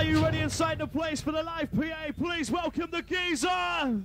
Are you ready inside the place for the live PA? Please welcome the geezer.